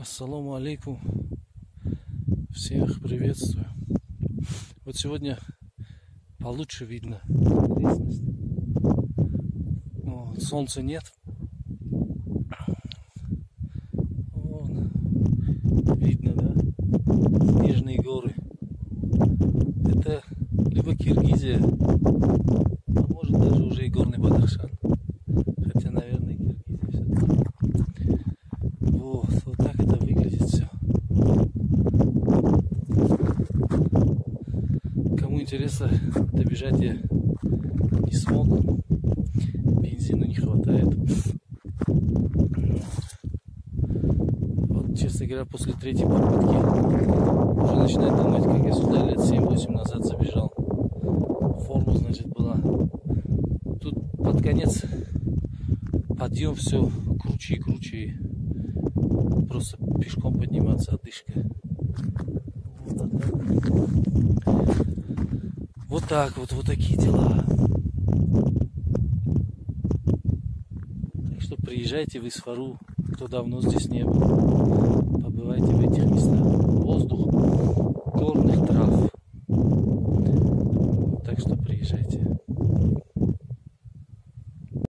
Ассаламу алейкум. Всех приветствую. Вот сегодня получше видно местность. Солнца нет. Вон, видно, да? Снежные горы. Это либо Киргизия, а может даже уже и горный Бадахшан. Хотя, наверное, Киргизия все-таки. Вот, вот так это выглядит все. Интересно, добежать я не смог. Бензина не хватает. Вот, честно говоря, после третьей попытки уже начинаю думать, как я сюда лет 7-8 назад забежал. Форма, значит, была. Тут под конец подъем все круче и круче. Просто пешком подниматься, отдышка. Вот так. Вот так вот, вот такие дела. Так что приезжайте в Исфару, кто давно здесь не был. Побывайте в этих местах. Воздух горных трав. Так что приезжайте.